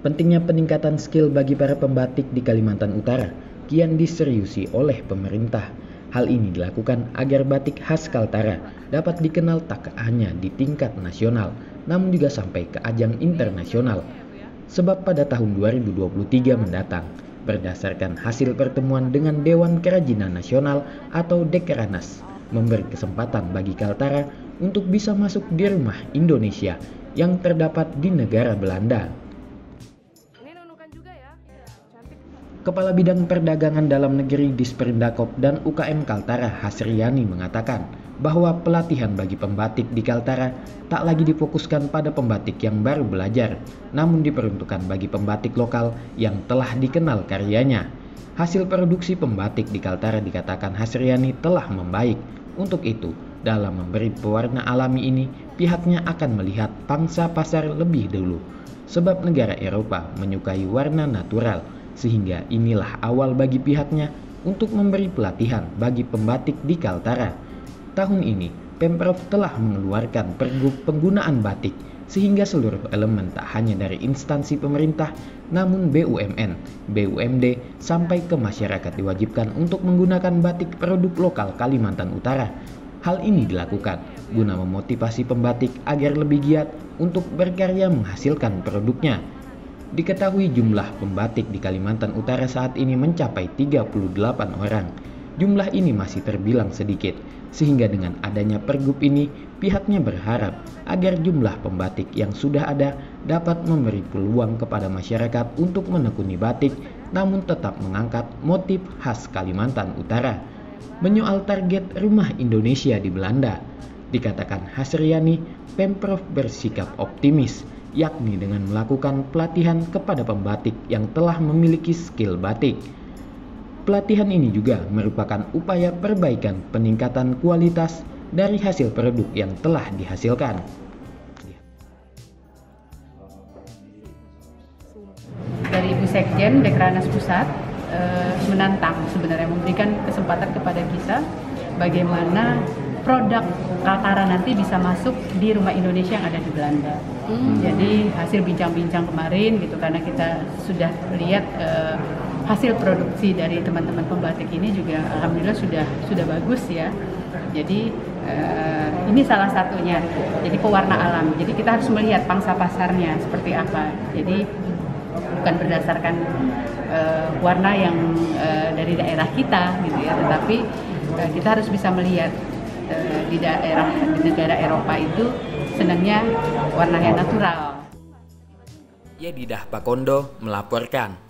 Pentingnya peningkatan skill bagi para pembatik di Kalimantan Utara kian diseriusi oleh pemerintah. Hal ini dilakukan agar batik khas Kaltara dapat dikenal tak hanya di tingkat nasional, namun juga sampai ke ajang internasional. Sebab pada tahun 2023 mendatang, berdasarkan hasil pertemuan dengan Dewan Kerajinan Nasional atau Dekranas, memberi kesempatan bagi Kaltara untuk bisa masuk di rumah Indonesia yang terdapat di negara Belanda. Kepala Bidang Perdagangan Dalam Negeri di Sprindakop dan UKM Kaltara Hasriani mengatakan bahwa pelatihan bagi pembatik di Kaltara tak lagi difokuskan pada pembatik yang baru belajar, namun diperuntukkan bagi pembatik lokal yang telah dikenal karyanya. Hasil produksi pembatik di Kaltara dikatakan Hasriani telah membaik. Untuk itu, dalam memberi pewarna alami ini, pihaknya akan melihat pangsa pasar lebih dulu. Sebab negara Eropa menyukai warna natural, sehingga inilah awal bagi pihaknya untuk memberi pelatihan bagi pembatik di Kaltara. Tahun ini, Pemprov telah mengeluarkan pergub penggunaan batik sehingga seluruh elemen tak hanya dari instansi pemerintah namun BUMN, BUMD sampai ke masyarakat diwajibkan untuk menggunakan batik produk lokal Kalimantan Utara. Hal ini dilakukan guna memotivasi pembatik agar lebih giat untuk berkarya menghasilkan produknya. Diketahui jumlah pembatik di Kalimantan Utara saat ini mencapai 38 orang. Jumlah ini masih terbilang sedikit, sehingga dengan adanya pergub ini, pihaknya berharap agar jumlah pembatik yang sudah ada dapat memberi peluang kepada masyarakat untuk menekuni batik, namun tetap mengangkat motif khas Kalimantan Utara. Menyoal target rumah Indonesia di Belanda, dikatakan Hasriani, Pemprov bersikap optimis, yakni dengan melakukan pelatihan kepada pembatik yang telah memiliki skill batik. Pelatihan ini juga merupakan upaya perbaikan peningkatan kualitas dari hasil produk yang telah dihasilkan. Dari Ibu Sekjen Dekranas Pusat eh, menantang sebenarnya memberikan kesempatan kepada kita bagaimana produk Kaltara nanti bisa masuk di rumah Indonesia yang ada di Belanda. Hmm. Jadi hasil bincang-bincang kemarin gitu karena kita sudah lihat uh, hasil produksi dari teman-teman pembatik ini juga alhamdulillah sudah sudah bagus ya. Jadi uh, ini salah satunya. Jadi pewarna alam. Jadi kita harus melihat pangsa pasarnya seperti apa. Jadi bukan berdasarkan uh, warna yang uh, dari daerah kita gitu ya, tetapi uh, kita harus bisa melihat uh, di daerah di negara Eropa itu senangnya warna yang natural. Yedidah Pakondo melaporkan.